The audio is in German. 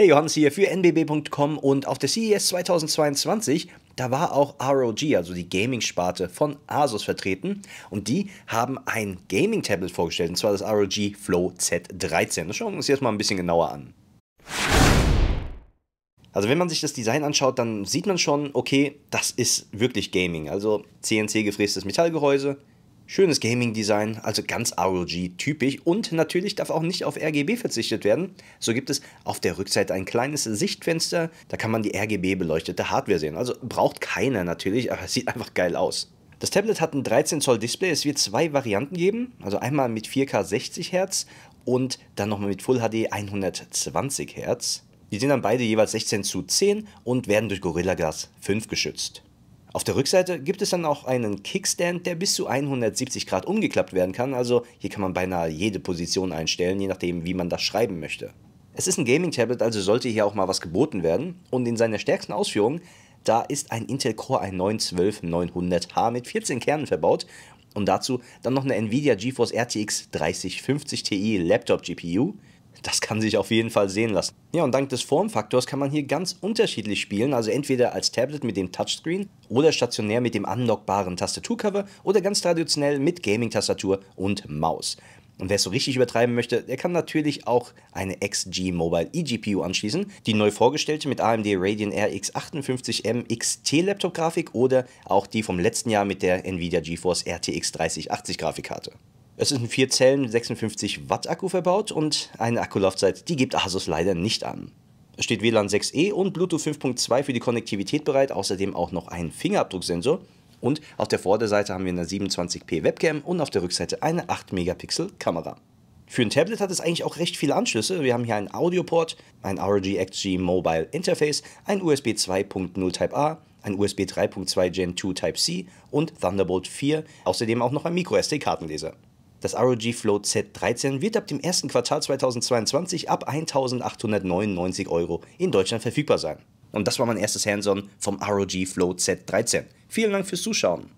Hey, Johannes hier für nbb.com und auf der CES 2022, da war auch ROG, also die Gaming-Sparte von Asus vertreten und die haben ein Gaming-Tablet vorgestellt und zwar das ROG Flow Z13. Das schauen wir uns jetzt mal ein bisschen genauer an. Also wenn man sich das Design anschaut, dann sieht man schon, okay, das ist wirklich Gaming. Also CNC gefrästes Metallgehäuse, Schönes Gaming-Design, also ganz ROG-typisch und natürlich darf auch nicht auf RGB verzichtet werden. So gibt es auf der Rückseite ein kleines Sichtfenster, da kann man die RGB-beleuchtete Hardware sehen. Also braucht keiner natürlich, aber es sieht einfach geil aus. Das Tablet hat ein 13 Zoll Display, es wird zwei Varianten geben, also einmal mit 4K 60 Hertz und dann nochmal mit Full HD 120 Hertz. Die sind dann beide jeweils 16 zu 10 und werden durch Gorilla Glass 5 geschützt. Auf der Rückseite gibt es dann auch einen Kickstand, der bis zu 170 Grad umgeklappt werden kann, also hier kann man beinahe jede Position einstellen, je nachdem wie man das schreiben möchte. Es ist ein Gaming-Tablet, also sollte hier auch mal was geboten werden. Und in seiner stärksten Ausführung, da ist ein Intel Core i9 12900H mit 14 Kernen verbaut. Und dazu dann noch eine Nvidia GeForce RTX 3050 Ti Laptop GPU, das kann sich auf jeden Fall sehen lassen. Ja, und dank des Formfaktors kann man hier ganz unterschiedlich spielen, also entweder als Tablet mit dem Touchscreen oder stationär mit dem unlockbaren Tastaturcover oder ganz traditionell mit Gaming-Tastatur und Maus. Und wer es so richtig übertreiben möchte, der kann natürlich auch eine XG Mobile eGPU anschließen, die neu vorgestellte mit AMD Radeon RX 58M XT Laptop-Grafik oder auch die vom letzten Jahr mit der Nvidia GeForce RTX 3080 Grafikkarte. Es ist ein 4 Zellen 56 Watt Akku verbaut und eine Akkulaufzeit, die gibt Asus leider nicht an. Es steht WLAN 6E und Bluetooth 5.2 für die Konnektivität bereit, außerdem auch noch ein Fingerabdrucksensor. Und auf der Vorderseite haben wir eine 27p Webcam und auf der Rückseite eine 8 Megapixel Kamera. Für ein Tablet hat es eigentlich auch recht viele Anschlüsse. Wir haben hier einen Audioport, ein ROG XG Mobile Interface, ein USB 2.0 Type A, ein USB 3.2 Gen 2 Type C und Thunderbolt 4, außerdem auch noch ein MicroSD-Kartenleser. Das ROG Flow Z13 wird ab dem ersten Quartal 2022 ab 1899 Euro in Deutschland verfügbar sein. Und das war mein erstes Hands-on vom ROG Flow Z13. Vielen Dank fürs Zuschauen.